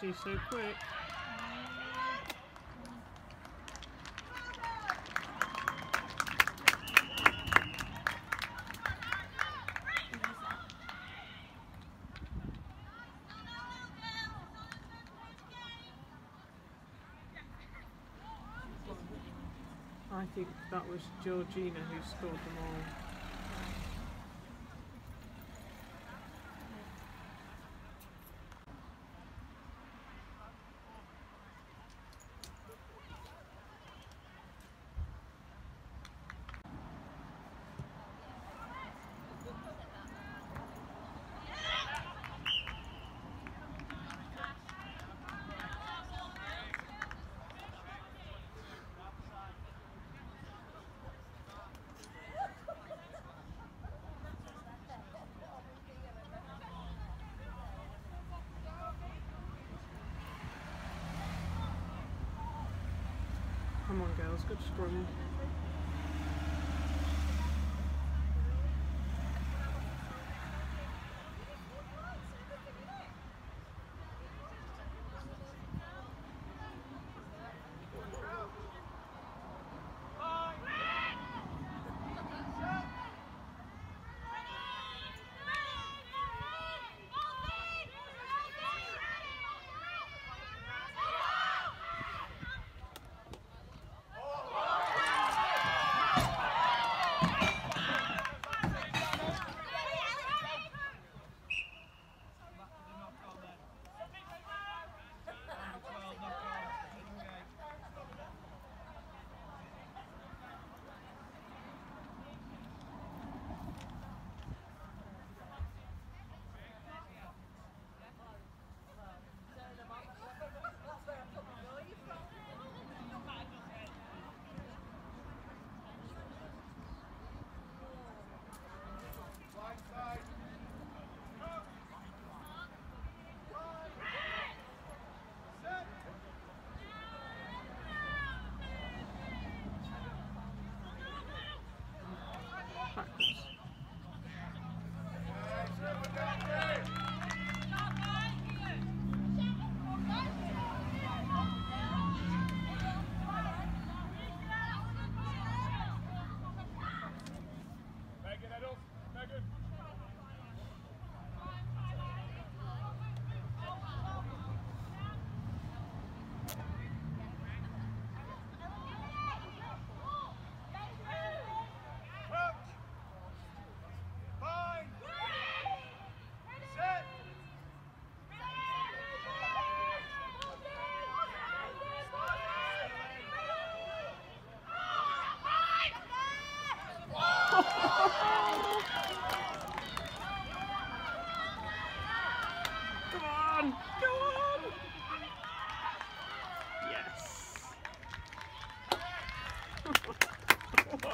she's so quick. I think that was Georgina who scored them all. On girls, good scrum.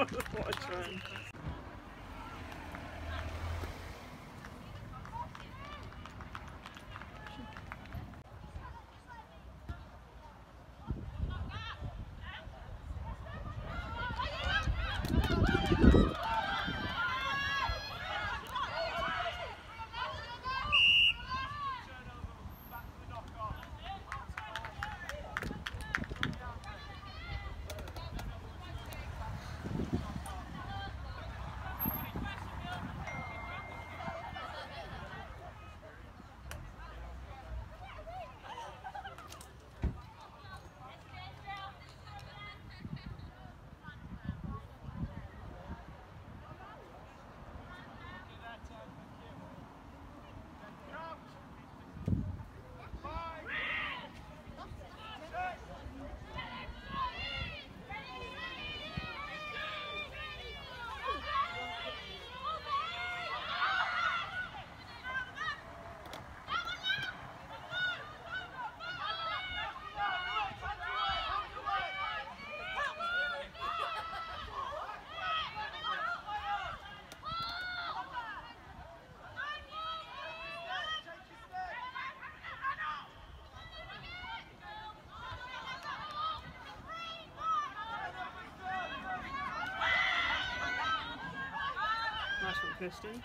trend. One, Kirsten.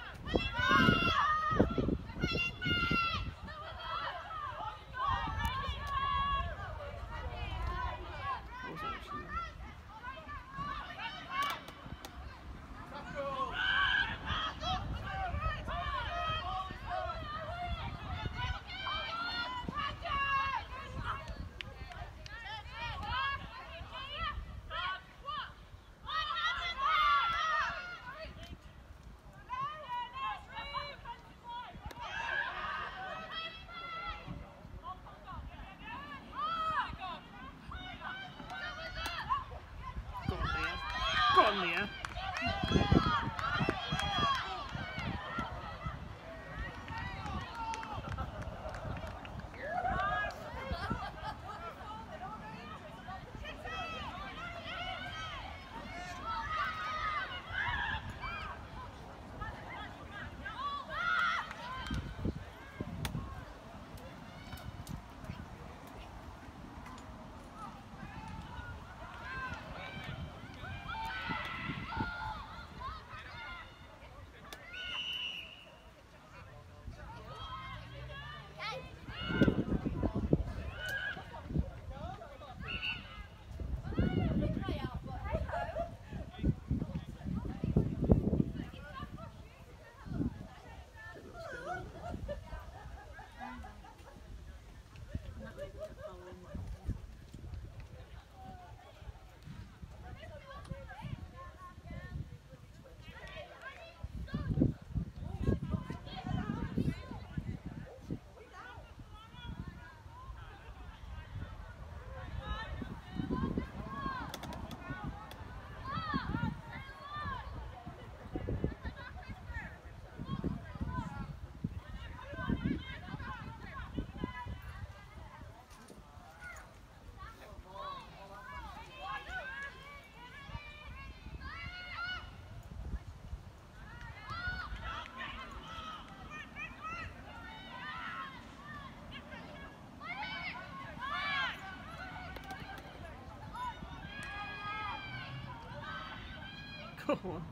Go on.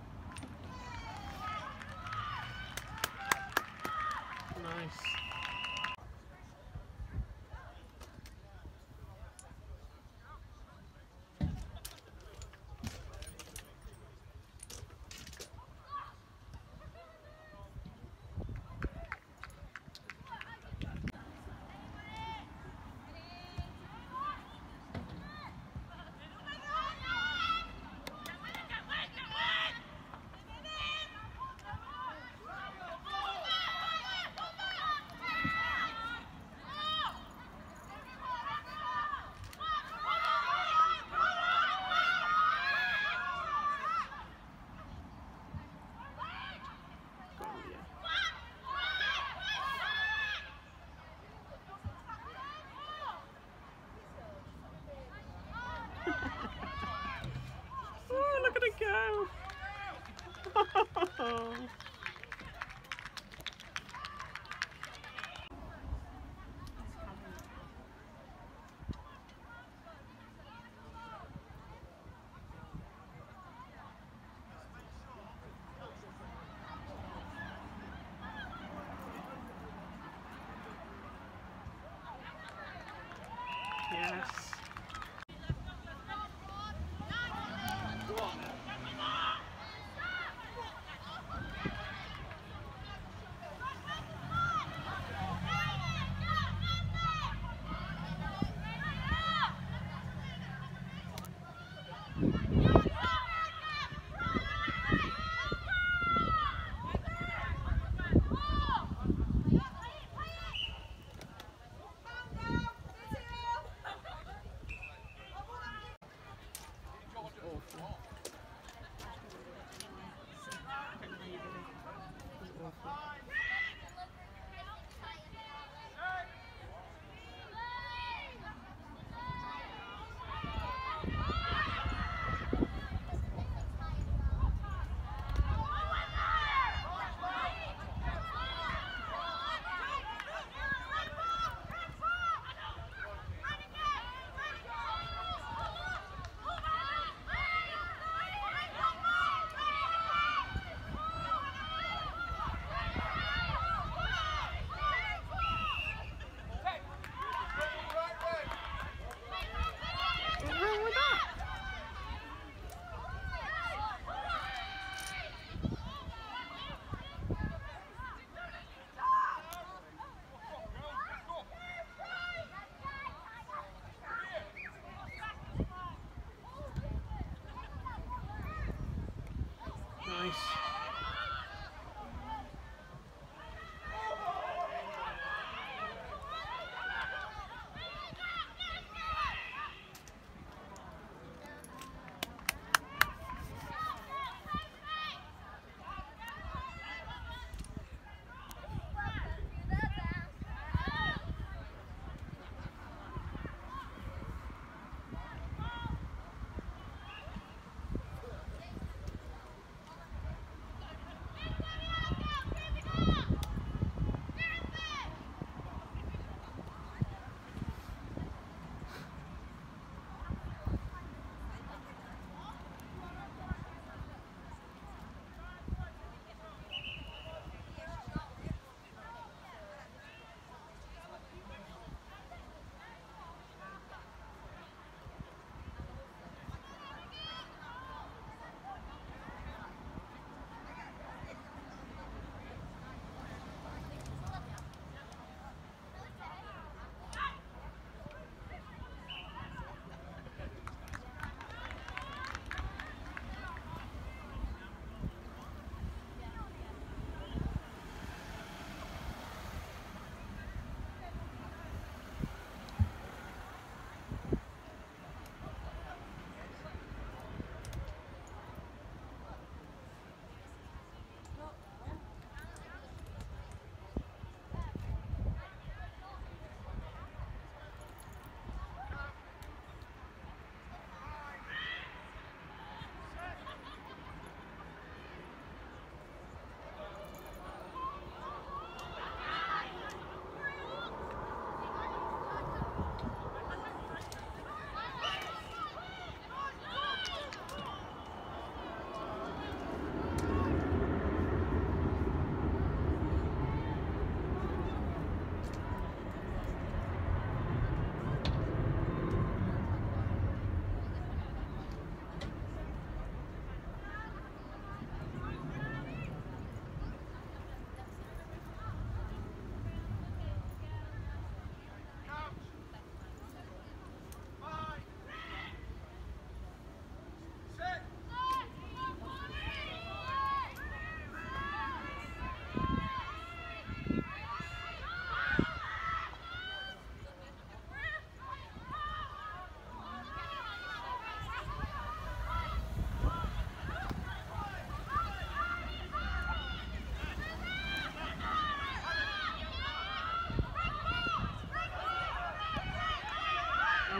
Nice. Go on, yeah. Oh, look at it go! Yes. Nice.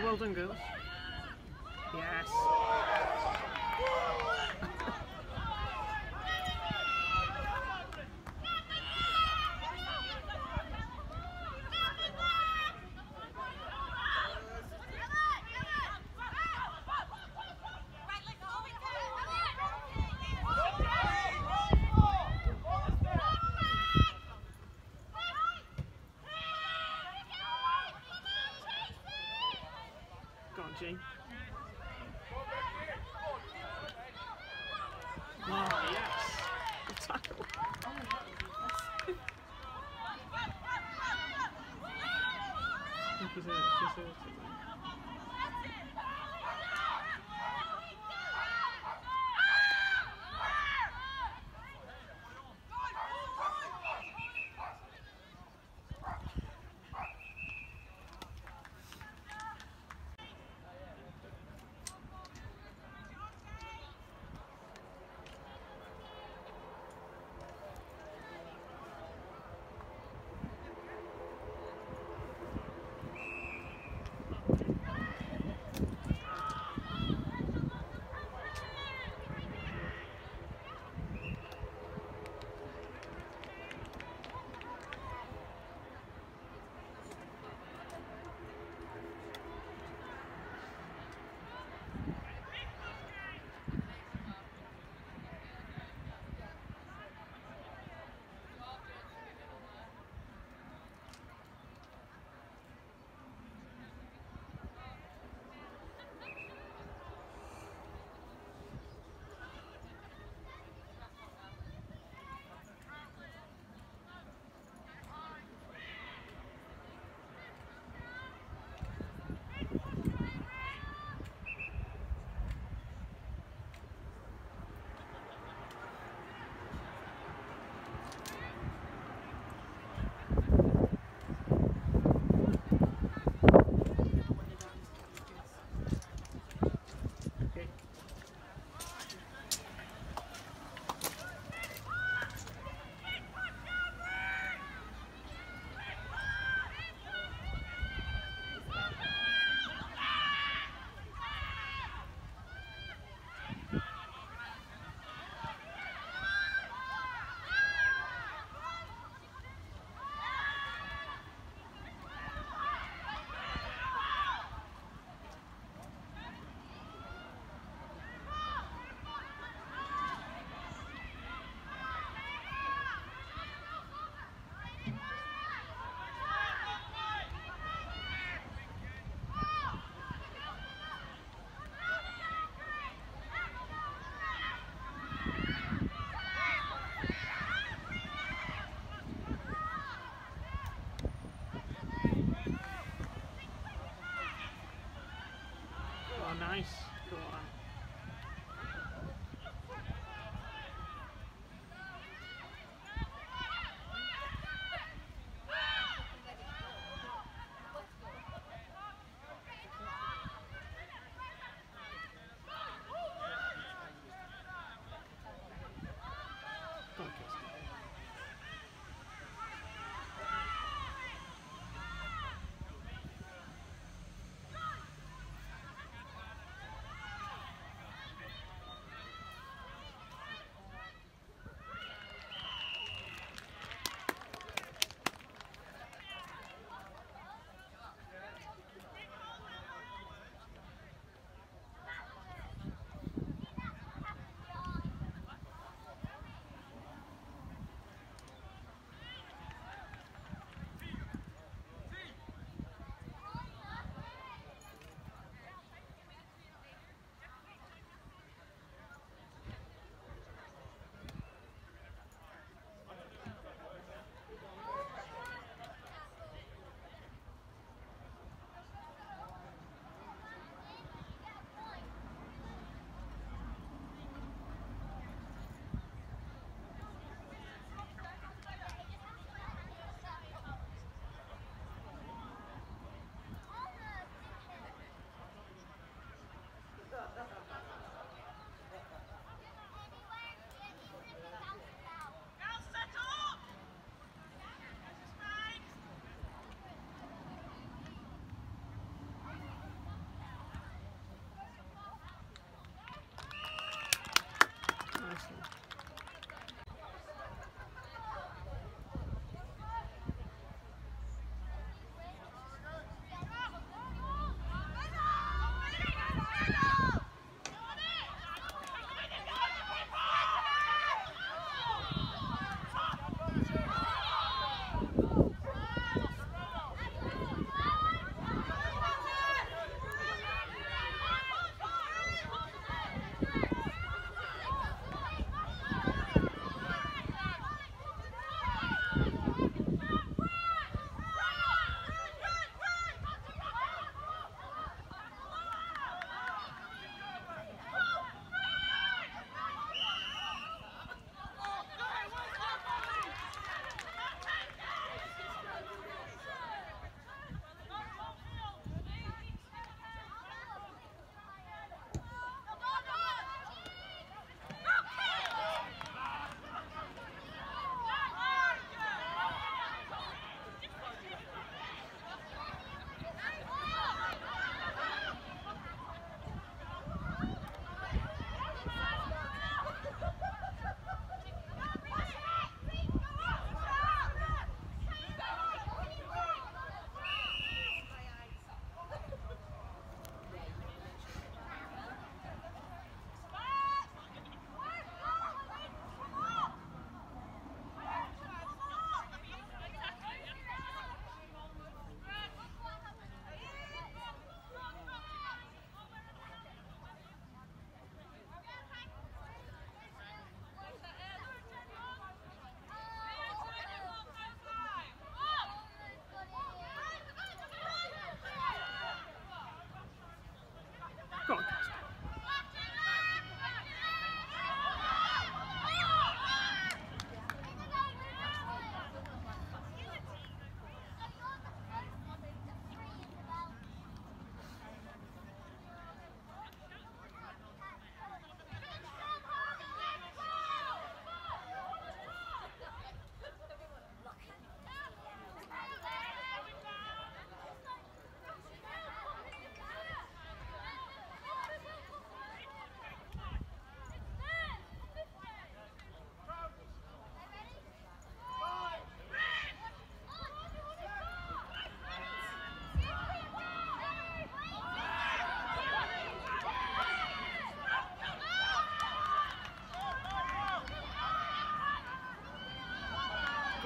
Well done, girls. Yes. Go on, G. Oh, yes. Good tackle. I think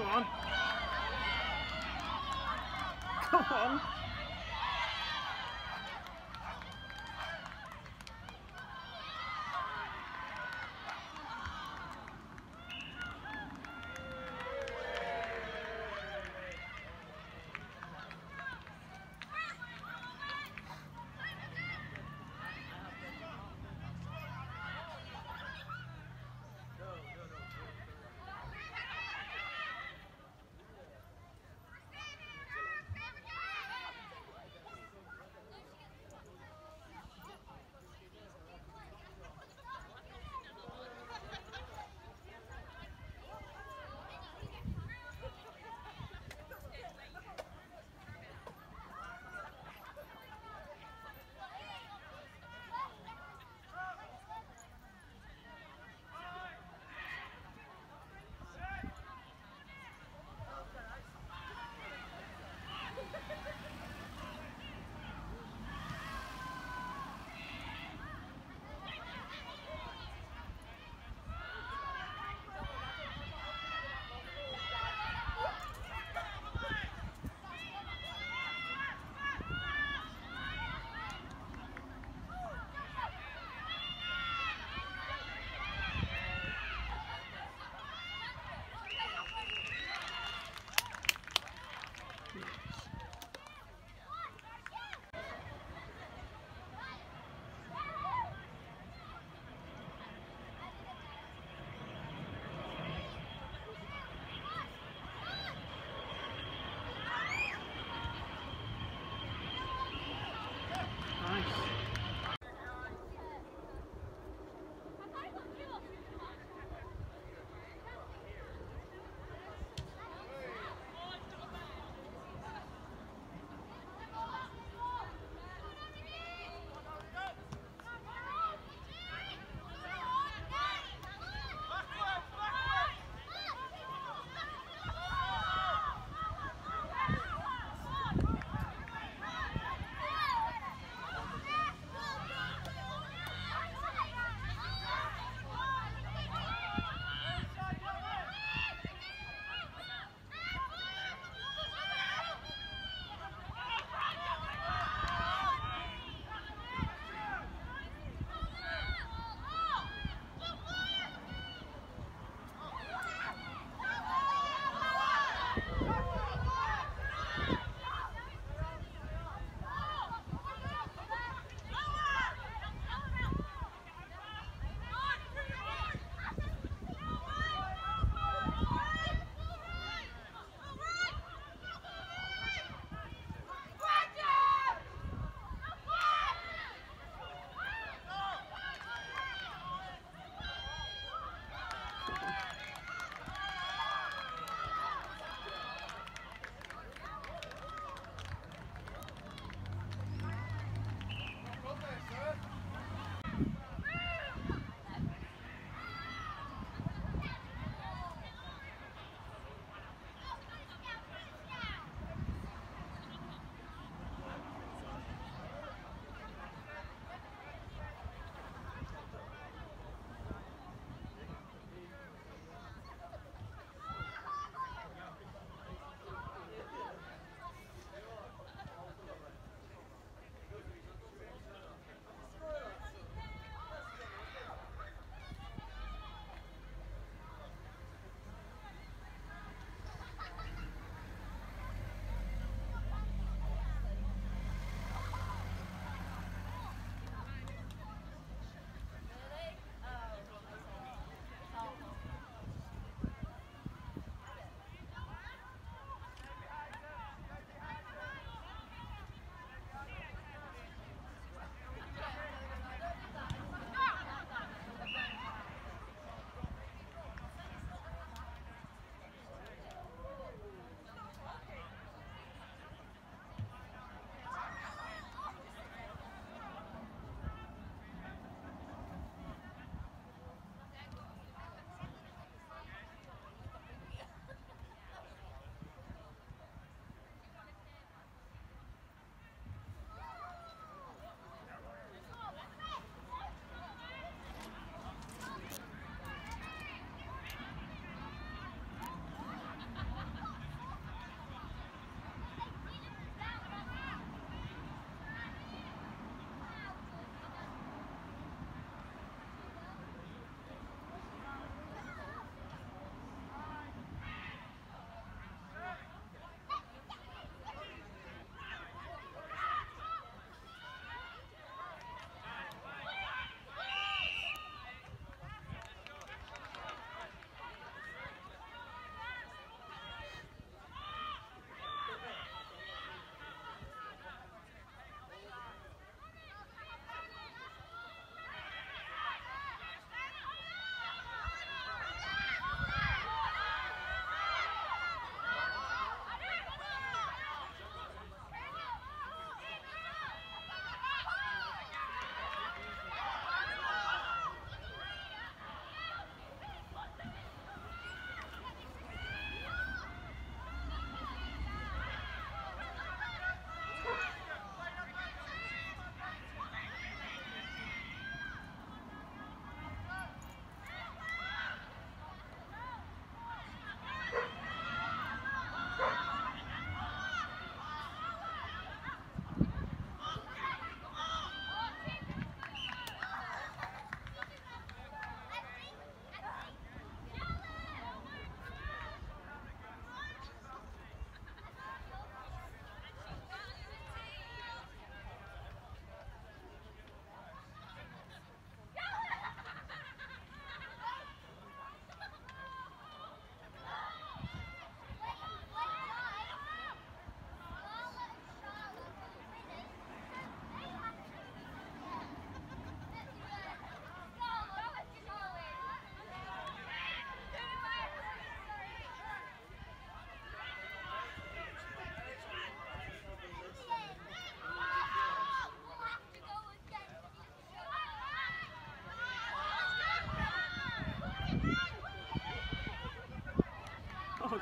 Come on. Come on.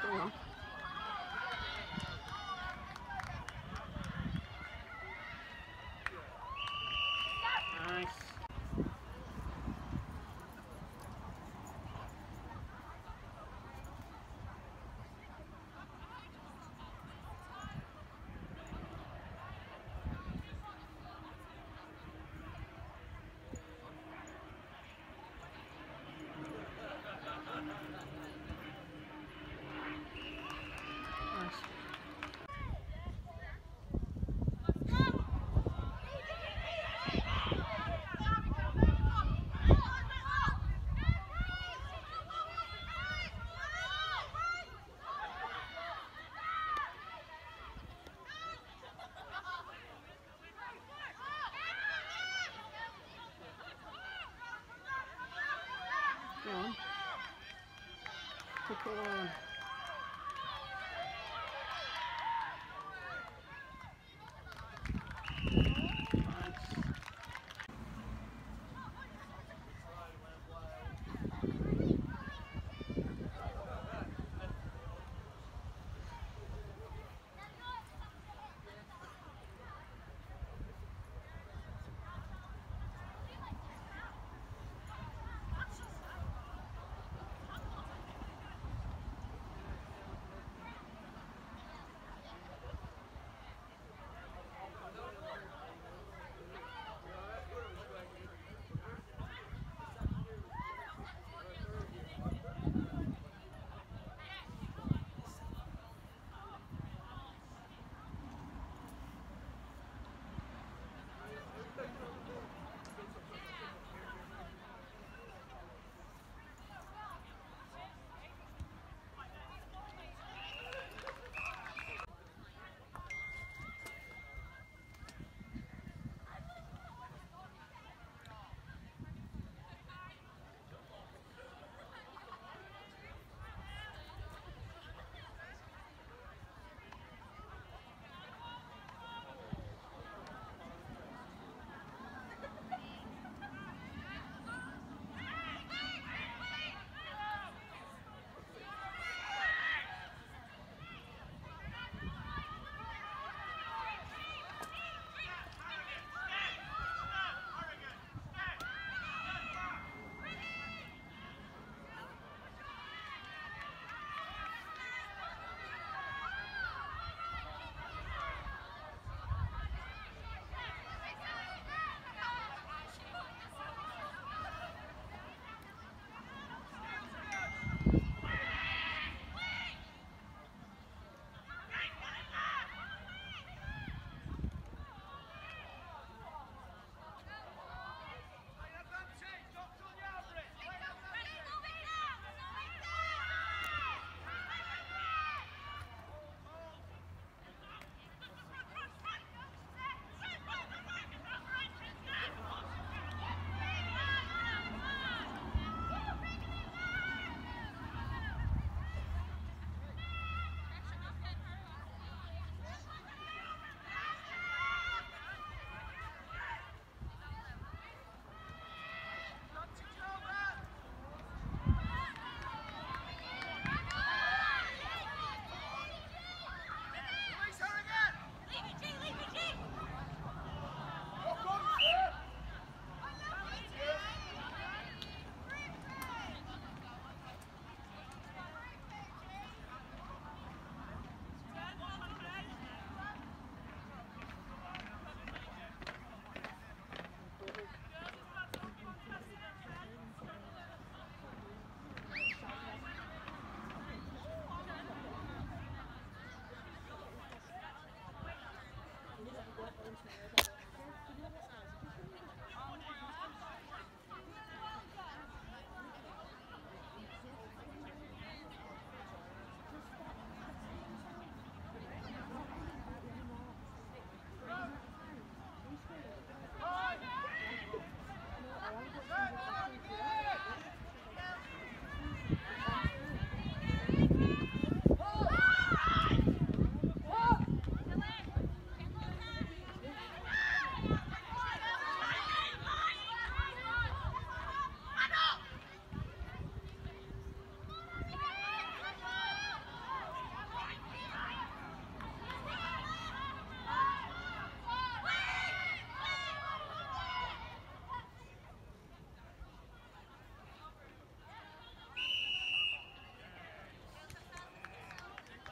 动了。Nice.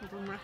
Well done,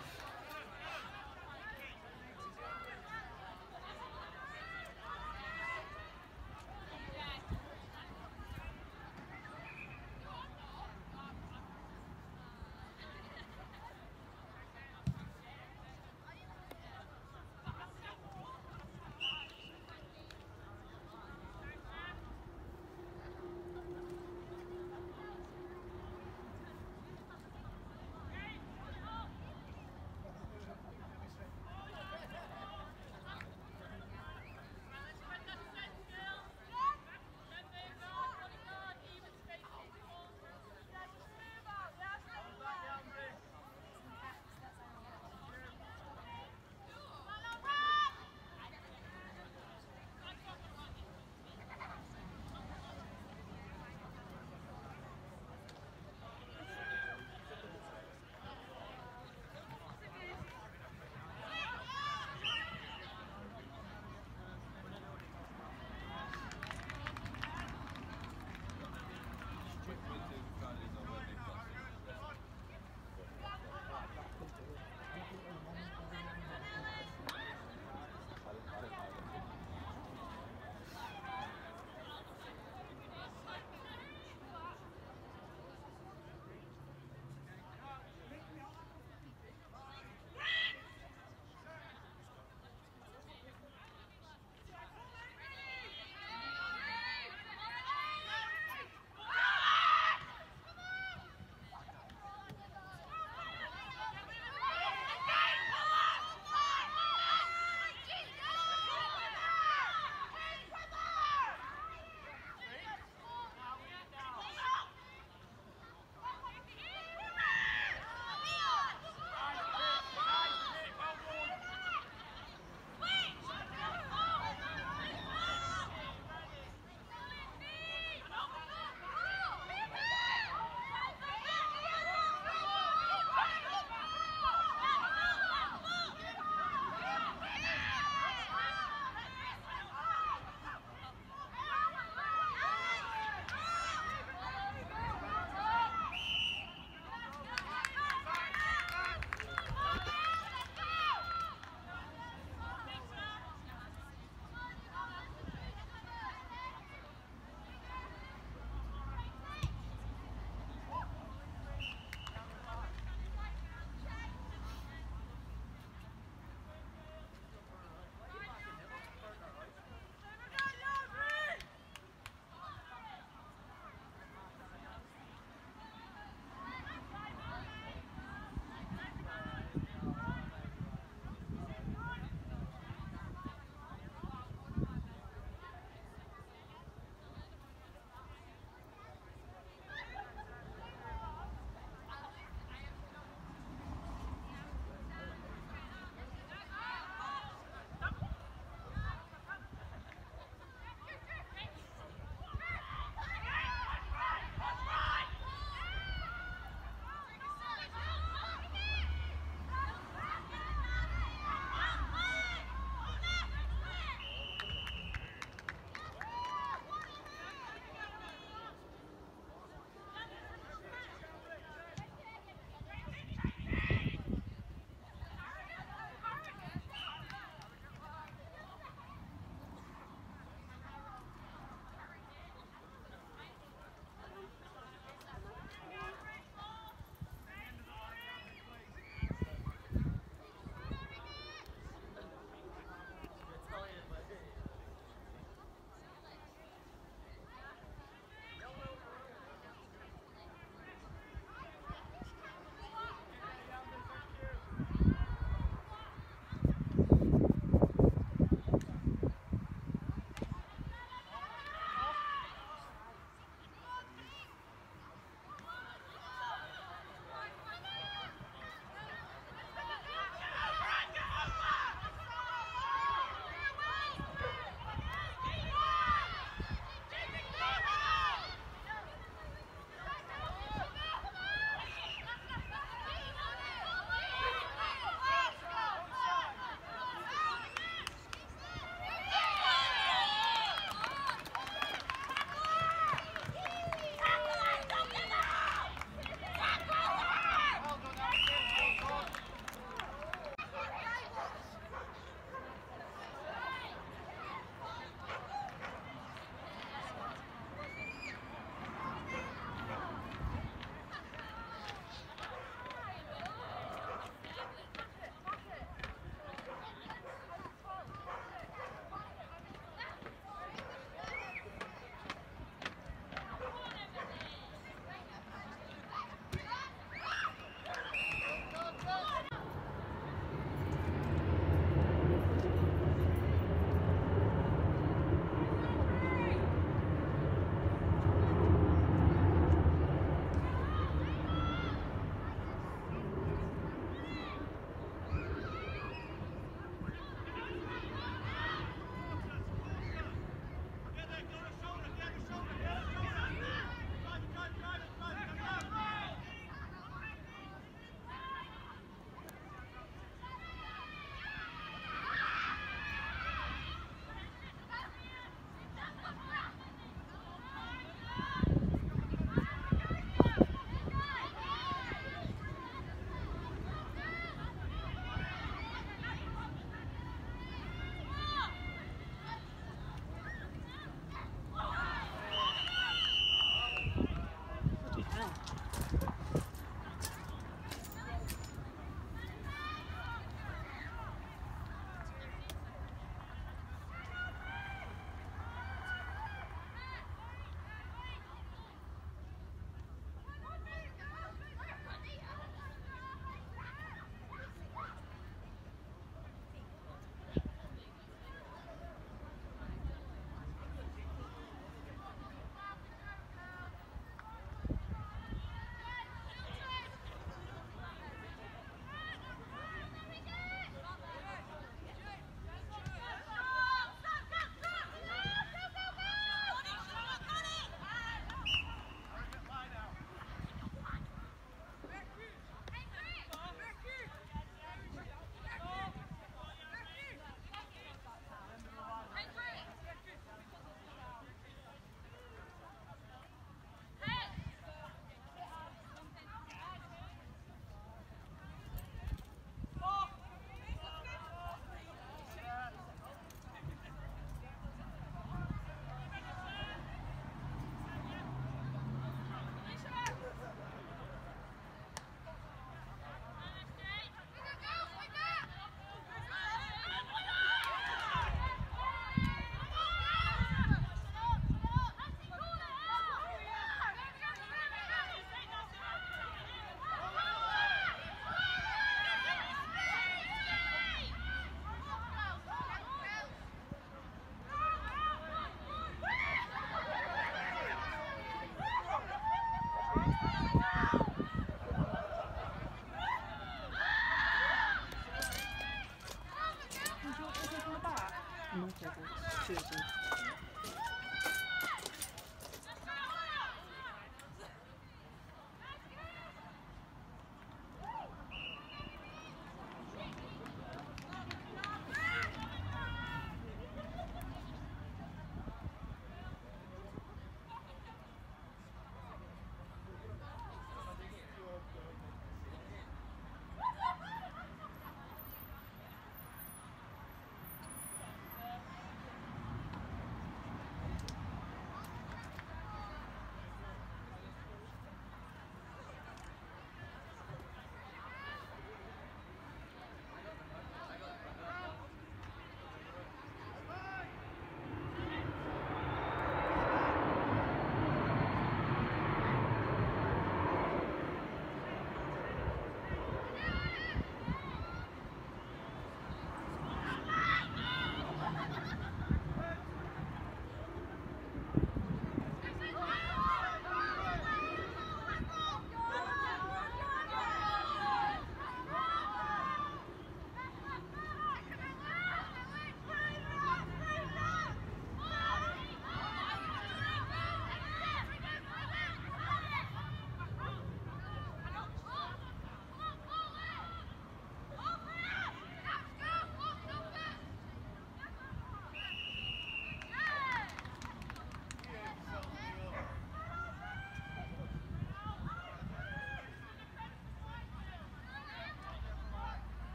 decision.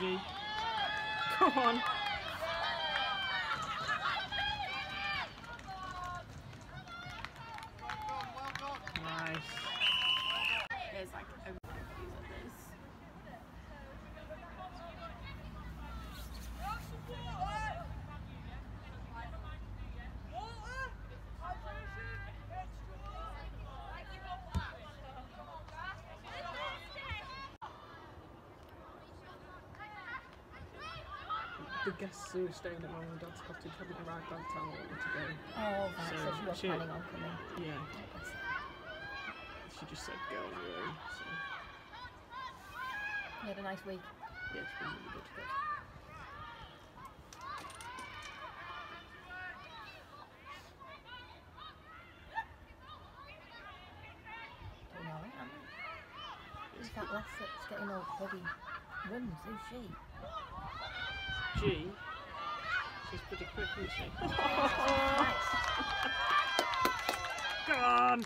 G. On. Guests who were staying at mum and dad's cottage haven't arrived by the time I to go. Oh, right. So, So she was she- planning on coming. Yeah, she just said go on your own. So You had a nice week. yeah, it's been really good. Good. Doing all right, aren't they? Who's that lass that's getting all bloody runs? Who's she? G, she's pretty quick, isn't she? Nice. Go on!